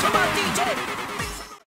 Come on, DJ.